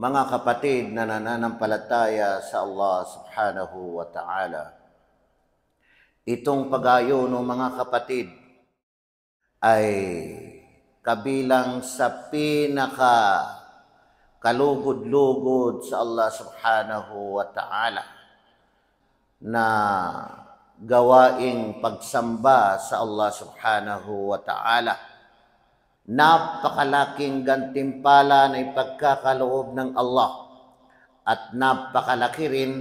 mga kapatid na nananampalataya sa Allah subhanahu wa ta'ala. Itong pagayo ng mga kapatid ay kabilang sa pinaka kalugod-lugod sa Allah subhanahu wa ta'ala na gawaing pagsamba sa Allah subhanahu wa ta'ala napakalaking gantimpala na ipagkakaloob ng Allah at napakalaki rin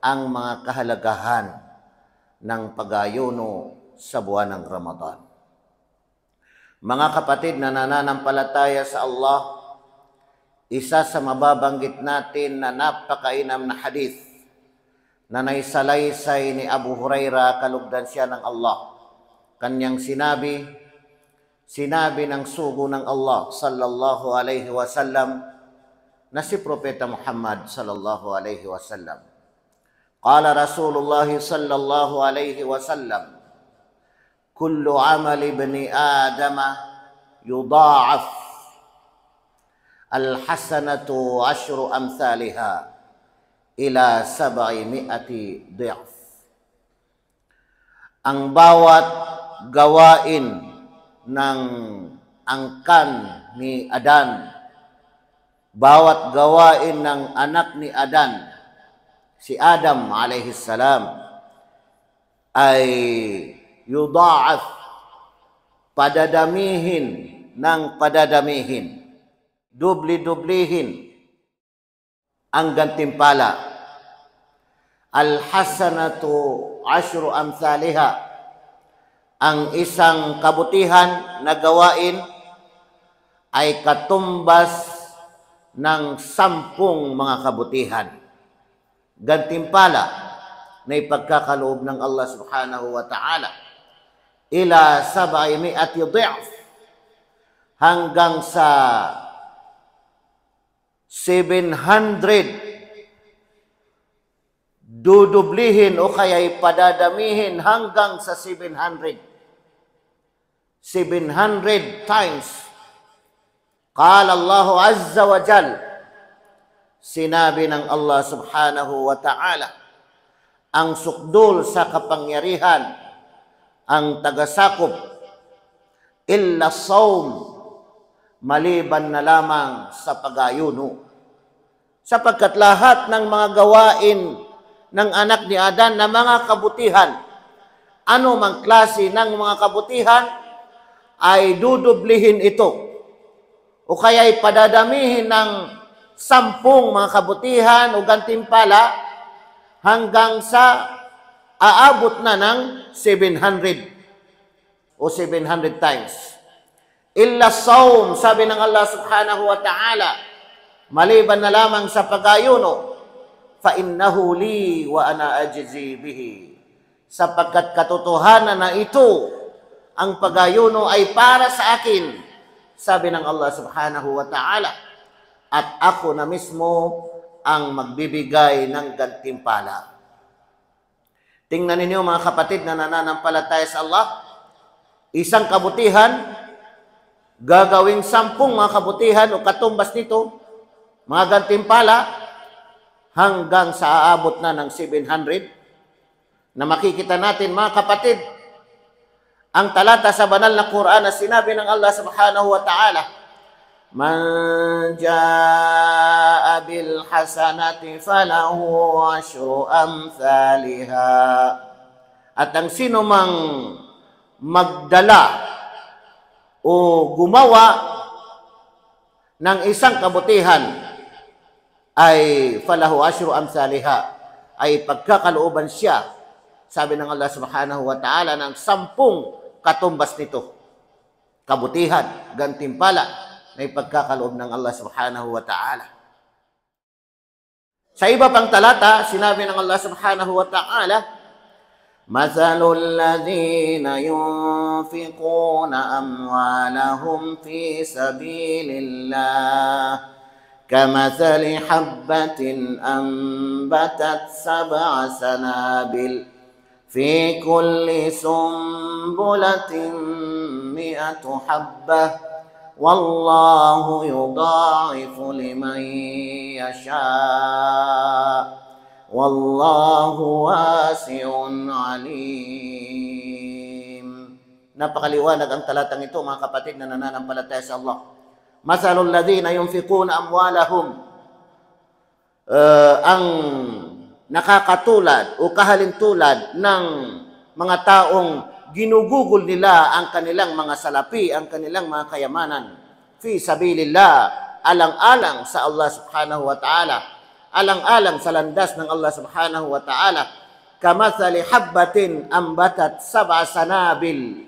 ang mga kahalagahan ng pagayuno sa buwan ng Ramadan. Mga kapatid na nananampalataya sa Allah, isa sa mababanggit natin na napakainam na hadith na naisalaysay ni Abu Huraira kalugdan siya ng Allah. Kanyang sinabi, sinabi ng sugo ng Allah sallallahu alaihi wasallam na si Propeta Muhammad sallallahu alaihi wasallam. Qala Rasulullah sallallahu alaihi wasallam, Kullu amal ibni Adam yudha'af al-hasanatu ashru amthaliha ila sab'i mi'ati di'af. Ang bawat gawain ng angkan ni Adan. Bawat gawain ng anak ni Adan, si Adam alayhi salam, ay yudha'af, padadamihin ng padadamihin, dubli-dublihin ang gantimpala. Al-hasanatu ashru amthaliha ang isang kabutihan na gawain ay katumbas ng sampung mga kabutihan. Gantimpala na ipagkakaloob ng Allah subhanahu wa ta'ala ila sabay mi'ati di'af hanggang sa 700 dudublihin o kaya'y padadamihin hanggang sa 700. 700 times. Qala Allah Azza wa Jal, sinabi ng Allah subhanahu wa ta'ala, ang sukdul sa kapangyarihan, ang tagasakop, illa sawm, maliban na lamang sa pagayuno. Sapagkat lahat ng mga gawain ng anak ni Adan na mga kabutihan, ano mang klase ng mga kabutihan, ay dudublihin ito. O kaya'y padadamihin ng sampung mga kabutihan o gantimpala hanggang sa aabot na ng 700 o 700 times. Illa saum, sabi ng Allah subhanahu wa ta'ala, maliban na lamang sa pagayuno, fa innahu li wa ana ajzi bihi. Sapagkat katotohanan na ito, ang pagayuno ay para sa akin, sabi ng Allah subhanahu wa ta'ala, at ako na mismo ang magbibigay ng gantimpala. Tingnan ninyo mga kapatid na nananampalataya sa Allah, isang kabutihan, gagawing sampung mga kabutihan o katumbas nito, mga gantimpala, hanggang sa aabot na ng 700, na makikita natin mga kapatid, ang talata sa banal na Quran na sinabi ng Allah subhanahu wa ta'ala, Man jaa bil hasanati falahu ashru amthaliha. At ang sino mang magdala o gumawa ng isang kabutihan ay falahu ashru amthaliha ay pagkakalooban siya sabi ng Allah subhanahu wa ta'ala ng sampung katumbas nito kabutihan gantimpala na ipagkakaloob ng Allah subhanahu wa ta'ala sa iba pang talata sinabi ng Allah subhanahu wa ta'ala مثل الذين ينفقون أموالهم في سبيل الله كمثل حبة أنبتت سبع سنابل في كل سنبلة مئة حبة والله يضاعف لمن يشاء والله واسع عليم Napakaliwanag ang talatang ito mga kapatid na nananampalataya sa Allah. Masalul ladhina yunfiquna amwalahum uh, ang nakakatulad o kahalintulad ng mga taong ginugugol nila ang kanilang mga salapi, ang kanilang mga kayamanan. Fi sabilillah, alang-alang sa Allah subhanahu wa ta'ala, alang-alang sa landas ng Allah subhanahu wa ta'ala, kamathali habbatin ambatat sab'a sanabil,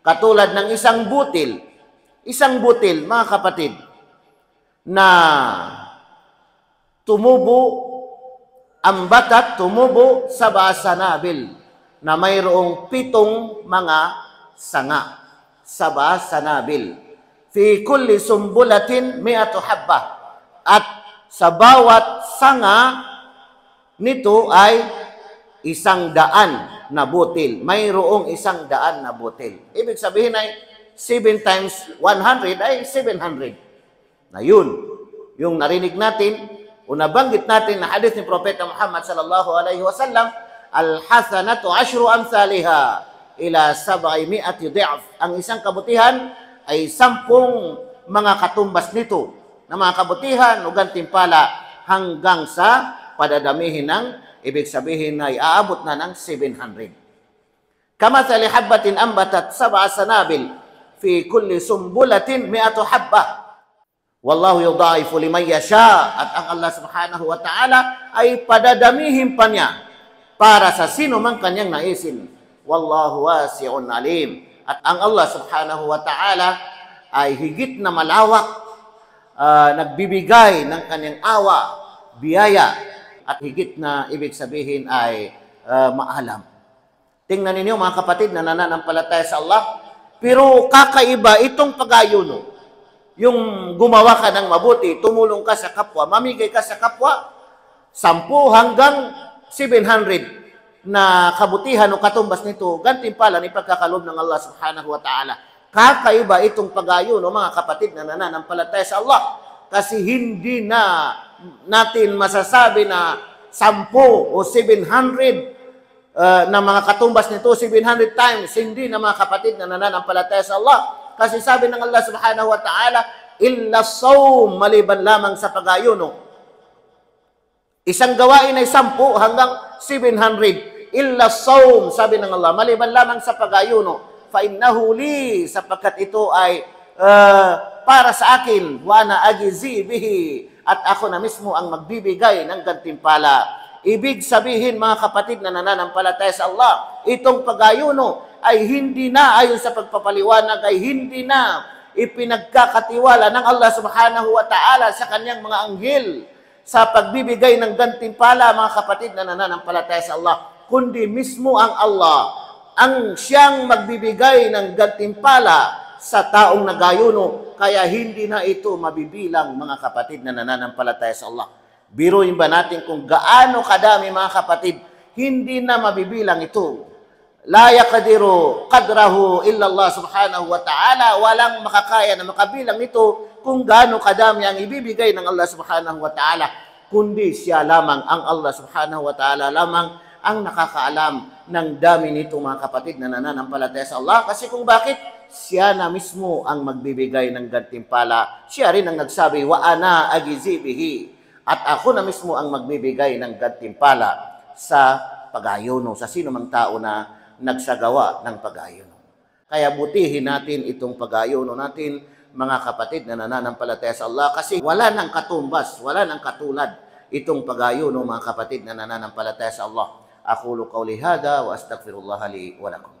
katulad ng isang butil, isang butil, mga kapatid, na tumubo, ambatat, tumubo sa sanabil, na mayroong pitong mga sanga. Saba sanabil. Fi kulli sumbulatin mi'atu habba. At sa bawat sanga nito ay isang daan na butil. Mayroong isang daan na butil. Ibig sabihin ay 7 times 100 ay 700. Na yun, yung narinig natin, o nabanggit natin na hadith ni Propeta Muhammad sallallahu alaihi wasallam, al-hasanatu ashru amsalha ila sab'i mi'ati. Ang isang kabutihan ay sampung mga katumbas nito na mga kabutihan o gantimpala hanggang sa padadamihin ng ibig sabihin ay aabot na ng 700. Kama sa lihabbatin ambatat sab'a sanabil fi kulli sumbulatin mi'atu habba. Wallahu yudhaifu liman yasha at ang Allah Subhanahu wa Ta'ala ay padadamihin pa niya para sa sino man kanyang naisin. Wallahu wasi'un alim. At ang Allah Subhanahu wa Ta'ala ay higit na malawak uh, nagbibigay ng kanyang awa, biyaya at higit na ibig sabihin ay uh, maalam. Tingnan ninyo mga kapatid na nananampalataya sa Allah, pero kakaiba itong pag-ayuno yung gumawa ka ng mabuti, tumulong ka sa kapwa, mamigay ka sa kapwa, 10 hanggang 700 na kabutihan o katumbas nito, gantimpala ni pagkakalob ng Allah subhanahu wa ta'ala. Kakaiba itong pagayon o mga kapatid na nananampalataya sa Allah. Kasi hindi na natin masasabi na 10 o 700 uh, na mga katumbas nito, 700 times, hindi na mga kapatid na nananampalataya sa Allah kasi sabi ng Allah subhanahu wa ta'ala, illa sawm, maliban lamang sa pagayuno. Isang gawain ay 10 hanggang 700. Illa sawm, sabi ng Allah, maliban lamang sa pagayuno. Fa innahu li, sapagkat ito ay uh, para sa akin, wa na agizi bihi, at ako na mismo ang magbibigay ng gantimpala. Ibig sabihin, mga kapatid na nananampalataya sa Allah, itong pagayuno ay hindi na, ayon sa pagpapaliwanag, ay hindi na ipinagkakatiwala ng Allah subhanahu wa ta'ala sa kanyang mga anghel sa pagbibigay ng gantimpala, mga kapatid na nananampalataya sa Allah, kundi mismo ang Allah ang siyang magbibigay ng gantimpala sa taong nagayuno, kaya hindi na ito mabibilang mga kapatid na nananampalataya sa Allah. Biruin ba natin kung gaano kadami mga kapatid, hindi na mabibilang ito La yakadiru qadrahu illa Allah subhanahu wa ta'ala. Walang makakaya na makabilang nito kung gaano kadami ang ibibigay ng Allah subhanahu wa ta'ala. Kundi siya lamang, ang Allah subhanahu wa ta'ala lamang ang nakakaalam ng dami nito mga kapatid na nananampalataya sa Allah. Kasi kung bakit, siya na mismo ang magbibigay ng gantimpala. Siya rin ang nagsabi, wa ana agizibihi. At ako na mismo ang magbibigay ng gantimpala sa pag-ayuno, sa sino mang tao na nagsagawa ng pag-ayuno. Kaya butihin natin itong pag-ayuno natin, mga kapatid na nananampalataya sa Allah, kasi wala nang katumbas, wala nang katulad itong pag-ayuno, mga kapatid na nananampalataya sa Allah. Aqulu qawli hada wa astaghfirullah li wa lakum.